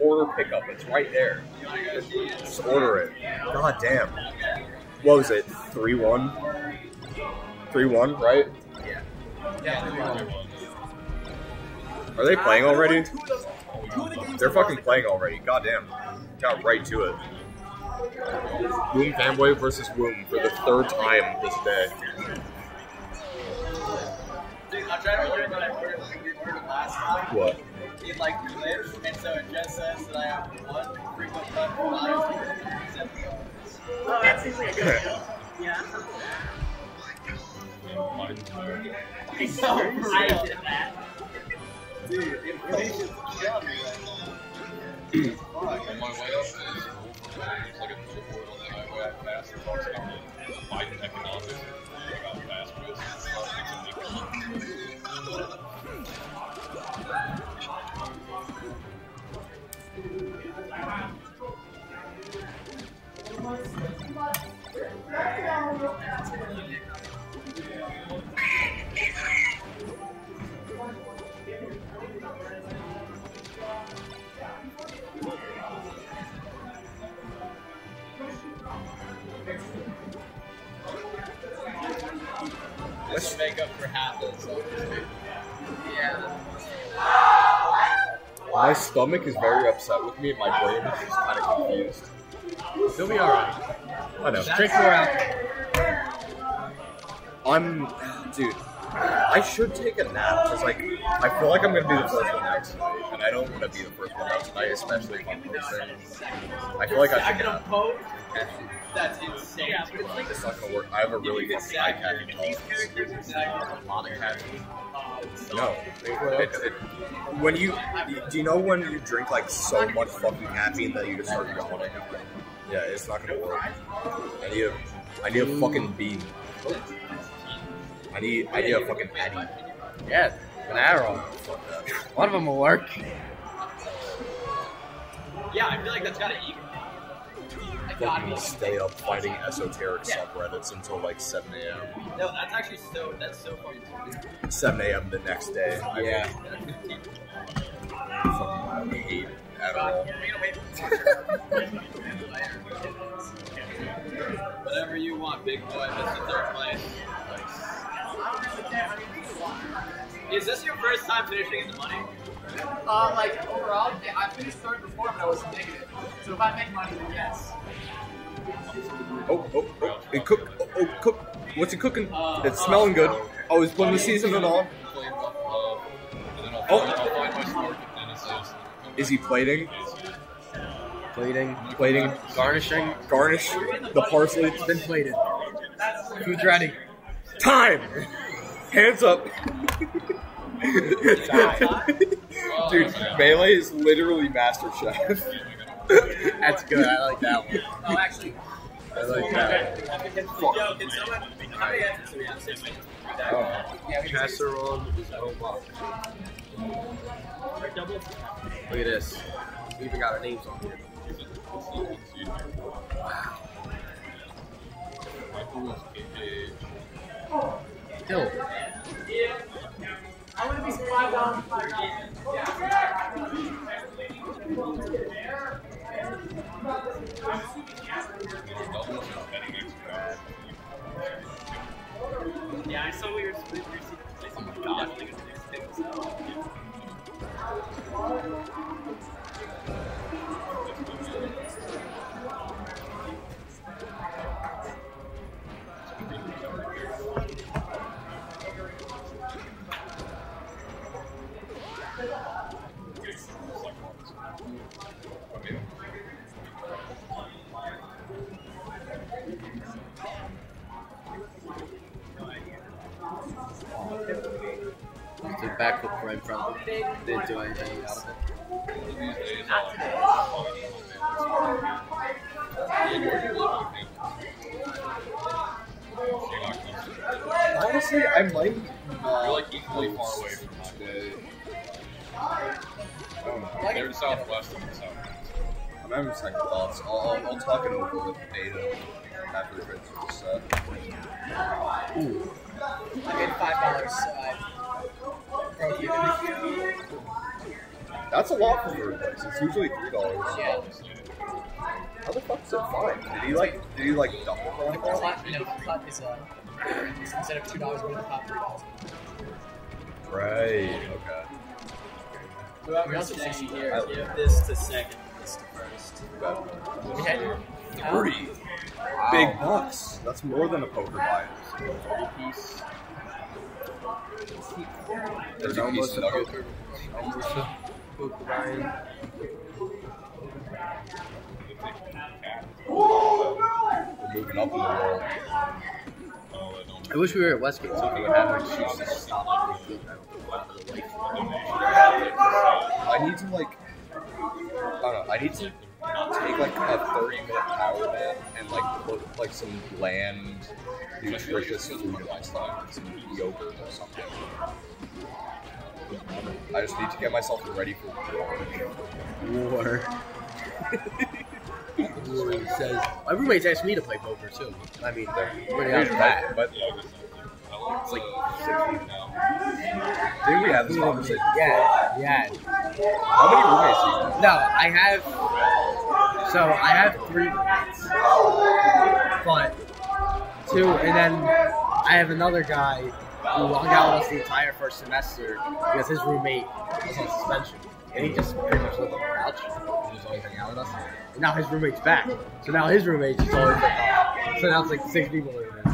order pickup. It's right there. Just order it. God damn. What was it? Three one. Three one, right? Yeah. Yeah, Are they playing already? They're fucking playing already. God damn. Got right to it. Womb fanboy versus Womb for the third time this day. What like, we ordered last time. What? It like lives, and so it just says that I have one frequent cut for dollars. Oh, that's usually a good deal. Yeah. It's so I did that. Dude, inflation's killing me right now. On my way up to school from there, there's like a billboard on the highway I passed that talks about Biden economics stomach is very upset with me, and my brain is just kind of confused. You'll be alright. I know. Drink more alcohol. I'm, dude. I should take a nap because, like, I feel like I'm gonna be the first one out tonight, and I don't want to be the first one out tonight, especially if I'm hosting. I feel like I should Second nap. Of Pope? That's insane. It's not gonna work. I have a really good high caffeine These characters are second. A lot of caffeine. No, it, it, when you do you know when you drink like so much fucking caffeine that you just start yawning? Yeah, it's not gonna work. I need a, I need a fucking bean. I need, I need a fucking patty. Yeah, an arrow. One of them will work. Yeah, I feel like that's gotta even. I be. stay up fighting esoteric subreddits until like 7 a.m. No, that's actually so. That's so funny. 7 a.m. the next day. I Yeah. fucking hate Adderall. Whatever you want, big boy. That's the third place. Is this your first time finishing in the money? Uh, like overall, I finished third before, but I was negative. So if I make money, then yes. Oh, oh, oh, it cook. Oh, oh, cook. What's it cooking? It's smelling good. Oh, he's putting the seasoning on. Playing. And then I'll Oh. find, my spark and then it says. Is he plating? Plating. Plating. Garnishing. Garnish the parsley. It's been plated. Food's ready. Time. Hands up. Dude, melee is literally Master Chef. That's good. I like that one. Oh, actually. I like that. Yo, can someone? How many answers do oh, we have? Six. Casserole is Omar. Look at this. We even got our names on here. Wow. Hill. I want to be five dollars, five dollars. Backflip right in front of him. Didn't do anything out of it. Honestly, I might. You're like equally far away from mine. today. They're southwest and south. I'm having second thoughts. I'll, I'll, I'll talk it over with Data after we finish the set. I made five dollars. So I broke even. That's a lot for third place. It's usually three dollars. Yeah. How the fuck is it fine? Did he like? Did he like double The volleyball? cut, no, the cut is uh, instead of two dollars, we're gonna cut three dollars. Right. Okay. Whoever's staying here, give this to second, this to first. Okay. Three. Big bucks. That's more than a poker buy. Piece. There's almost a nugget. poker. We're moving up in the world. I wish we were at Westgate so we could have our shoes to stop. I need to like. I don't know. I need to take like a 30 minute power nap and like put like some bland, nutritious food in my stomach, yogurt or something. I just need to get myself ready for war. War says my roommates asked me to play poker too. I mean, they're pretty out that, that. but It's like now. didn't we have this conversation? Yeah, yeah. How many roommates do you have? No, I have. So I have three roommates, but two, and then I have another guy who hung out with us the entire first semester because his roommate was on suspension, and he just pretty much lived on the couch. He was always hanging out with us, and now his roommate's back. So now his roommate's just always like, so now it's like six people living there.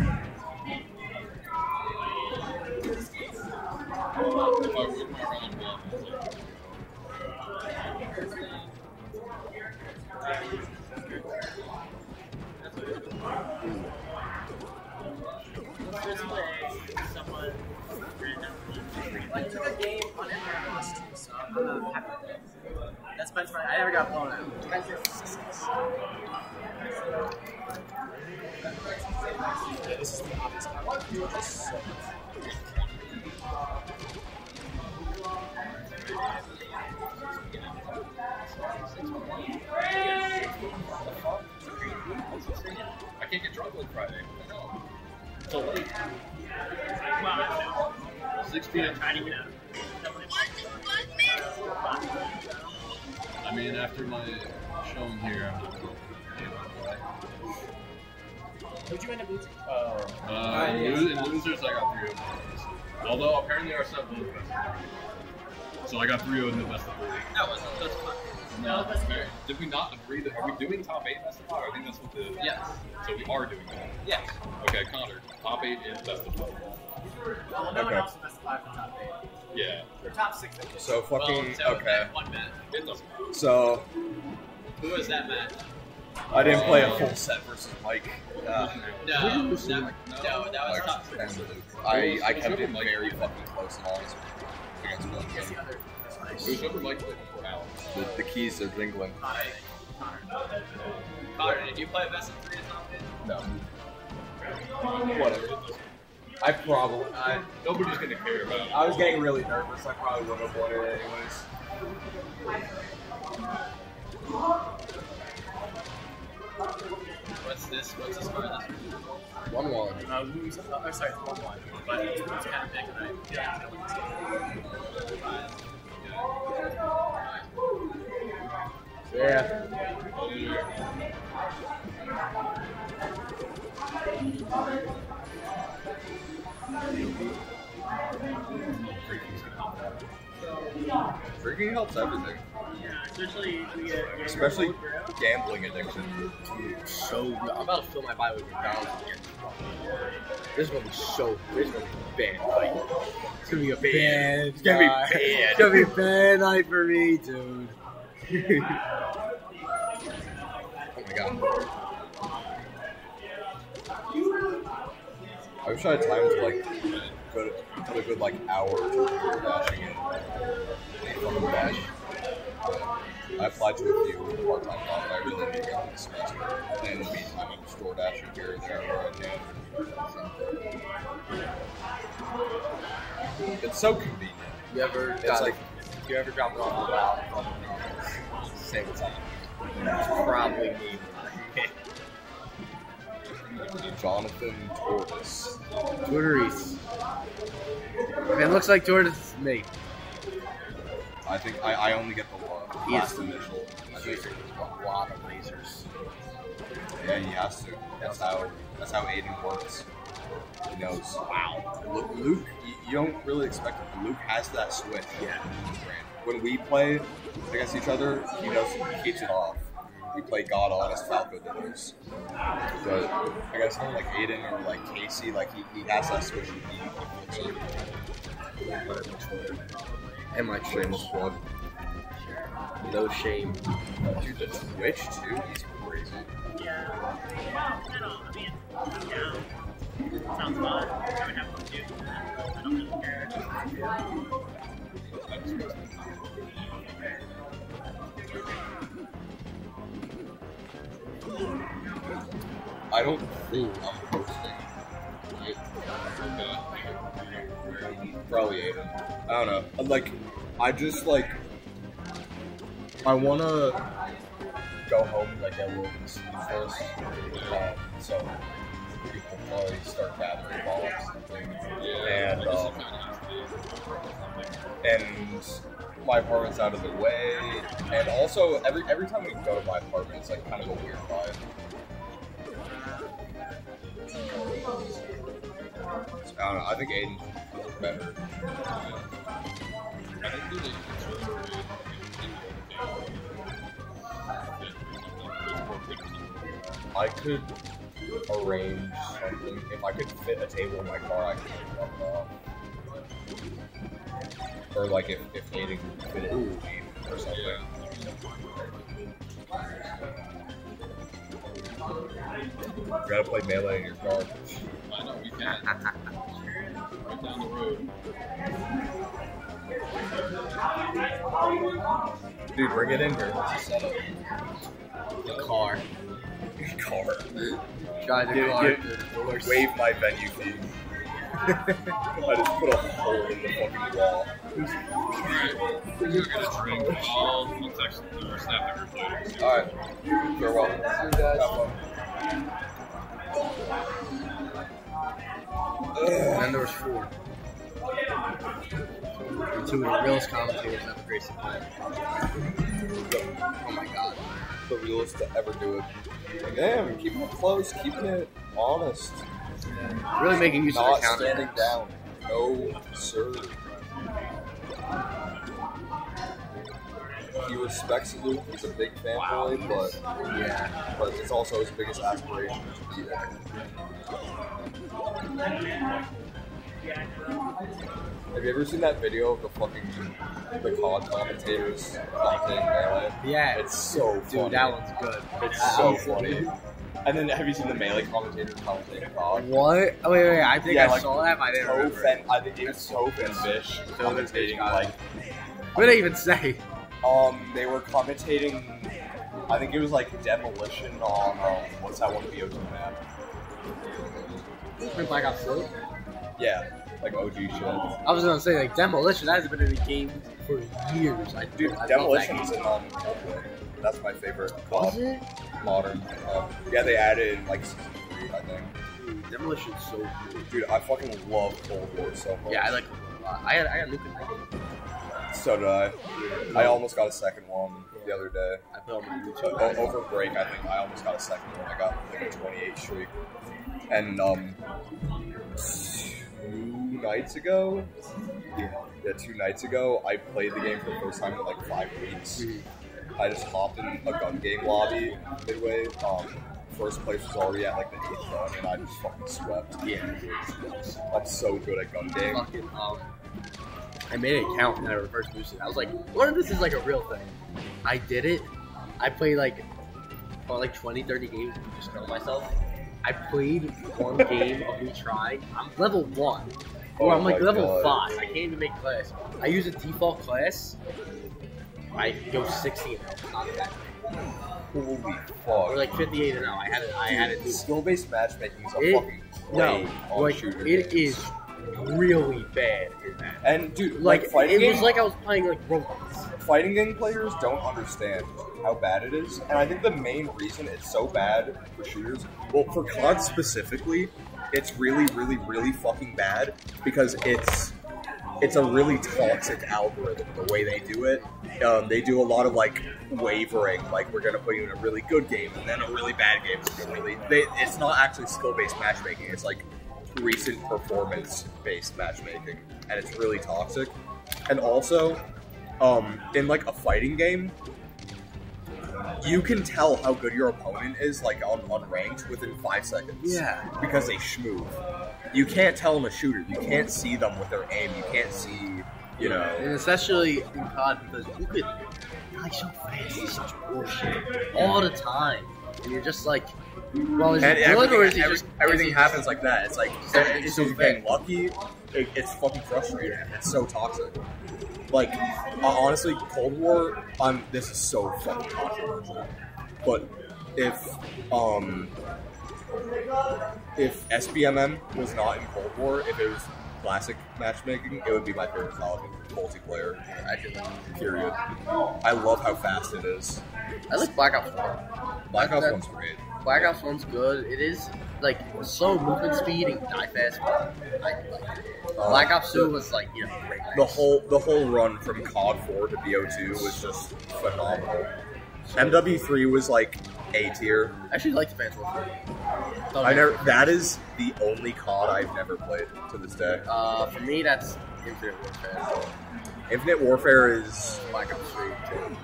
After my showing here, I'm just Who'd you end up losing? Uh, in lo- in losers, I got three of them. Although apparently our set was So I got three in the best of three. That wasn't that's fun. No, that's fair. Did we not agree that are we doing top eight best of five? I think that's what the Yes. So we are doing that. Yes. Okay, Connor, top eight is best of five. Well, no one Okay. else specified for top eight. Yeah, Or top six. I guess. So fucking Well, so okay. One match. it doesn't. So Who was that match? I didn't play a full set versus Mike. Uh, No, that, no, that was Mike top and six. I, I kept it very fucking close and honest against one I the game. other. It was over like before Alex. The, the keys are jingling. Connor. Connor. Connor, did you play best of three at top? No. Whatever. I probably. I, Nobody's gonna care about it. I was getting really nervous. I probably would have won it anyways. What's this? What's the score of this? One one. Uh, oh, sorry, one one. But it's, kind of big, right? Yeah. Yeah. Drinking helps everything, Yeah, especially get especially gambling addiction. So I'm about to fill my body with McDonald's again. This is gonna be so. This is gonna be bad fight. It's gonna be a bad. It's gonna be bad. It's gonna be a bad night for me, dude. Oh my god. I wish I had time to like go to, a good like hour or two into dashing in. Fucking dash. I applied to a few part-time jobs. I really need to get this semester. And in the meantime, I'm just door dashing here and there where I can. It's so convenient. You ever It's got like you ever dropped off a wow from same time. Probably me. Jonathan Tortoise. Tortoise. If it looks like Tortoise, it's me. I think I, I only get the one He is- last initial. I think. a lot of lasers. Yeah, he has to. That's how that's how Aiden works. He knows. Wow. Luke, Luke you, you don't really expect it, but Luke has that switch. Yeah. When we play against each other, he knows he keeps it off. We play God honest Falco dinners. But I guess someone like Aiden or like Casey, like he, he has that switch. And my Shameless plug. No shame. Dude, the Twitch too. He's crazy. Yeah. Sounds fun. I would have to do that. I don't really care. I don't think I'm posting. Right? Probably Aiden. I don't know. Like, I just like. I wanna go home like I will this first. Um, so people probably start gathering balls and um, and my apartment's out of the way. And also, every every time we go to my apartment, it's like kind of a weird vibe. I don't know. I think Aiden is better. I could arrange something. If I could fit a table in my car, I could drop it off. Or like if, if Aiden could fit it in the Jeep or something. You gotta play melee in your car. I know we can. right down the road. Dude, bring it in here. The setup? The car. Car. Try the Get- car. get- through the doors. Waive my venue fee. I just put a hole in the fucking wall. Alright, we're gonna get a drink. I'll, I'll text or snap numbers later. Alright. Farewell. See you guys. And then there was four. And two of the realest commentators graced the planet. Oh my god. The realest to ever do it. Damn, keeping it close, keeping it honest. Really making use of Not the counter. standing down. No, sir. He respects Luke. He's a big fanboy, but Yeah. but it's also his biggest aspiration to be there. Have you ever seen that video of the fucking the COD commentators commentating melee? Yeah. It's so funny. Dude, that one's good. It's so funny. And then have you seen the melee commentators commentating COD? What? Oh, wait, wait, I think Yeah, I like, saw that, I didn't remember. Toph and I think it was Toph and Vish commentating like What did they even say? Um they were commentating I think it was like demolition on um, what's that one BO2 map? Black Ops 2? Yeah, like OG shit. I was gonna say, like, Demolition, that has been in the game for years. I Dude, I love demolition's that in um that's my favorite it? modern. Uh, yeah, they added in like season three, I think. Dude, Demolition's so cool. Dude, I fucking love Cold War so much. Yeah, I like it a lot. I got, I got Luke and Nike. So did I. I almost got a second one the other day. I put on my O- YouTube. o- over break, I think I almost got a second one. I got like a 28 streak. And um, two nights ago, yeah, yeah, two nights ago, I played the game for the first time in like five weeks. I just hopped in a gun game lobby midway. Um, first place was already at like the eighth run, and I just fucking swept. Yeah. I'm so good at gun game. Fucking, um, I made an account and I reverse boosted. I was like, what if this is like a real thing? I did it. I played like, oh, like 20, 30 games and just killed myself. I played one game of me trying. I'm level one. Or Oh I'm like level God. five. I can't even make class. I use a default class. I go 16 on that. Holy Or fuck. like 58 and 0. I had it. I had it. Skill-based matchmaking is a It- fucking No, like it is really bad in that. And dude, Like, like, fighting it game, was like I was playing like Roblox. fighting game players don't understand how bad it is, and I think the main reason it's so bad for shooters, well, for COD specifically, it's really, really, really fucking bad because it's it's a really toxic algorithm the way they do it. Um, they do a lot of like wavering, like we're gonna put you in a really good game and then a really bad game. Really they, it's not actually skill based matchmaking. It's like recent performance based matchmaking, and it's really toxic. And also, um, in like a fighting game, you can tell how good your opponent is like on unranked within five seconds. Yeah. because they schmoove. You can't tell them a shooter. You can't see them with their aim. You can't see, you know. And especially in COD because you could like so fast such bullshit all the time, and you're just like, well, is And it good everything, or is just everything happens like that. It's like it's just getting lucky. It, it's fucking frustrating. It's so toxic. Like uh, honestly, Cold War. I'm. This is so fucking controversial. But if um if SBMM was not in Cold War, if it was classic matchmaking, it would be my favorite COD multiplayer. Actually, Period. I love how fast it is. I like Black Ops One. Black Ops One's great. Black Ops One's good. It is like slow movement speed and die fast. But I like. Uh, Black Ops Two was like you know great. the whole the whole run from COD 4 to BO2 was just phenomenal. MW3 was like A tier. I actually like Advanced Warfare. I never. That is the only COD I've never played to this day. Uh, for me, that's Infinite Warfare. Infinite Warfare is. Black Ops Three too.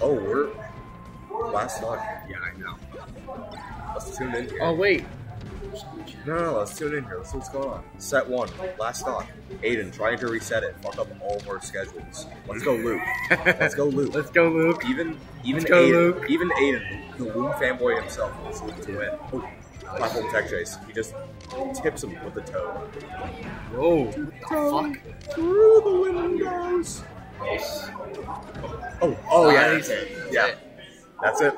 Oh, we're last stock. Yeah, I know. Let's tune in here. Oh wait, No, no, let's tune in here. Let's see what's going on. Set one, last stock. Aiden trying to reset it. Fuck up all of our schedules. Let's go, Luke. Let's go, Luke. let's go, Luke. Even even Let's go, Aiden, Luke. even Aiden, the Womb fanboy himself, wants Luke to win. Oh, platform tech chase. He just tips him with the toe. Whoa, the fuck? Through the windows. Oh, oh yeah, Nice. that's it. Yeah, that's it.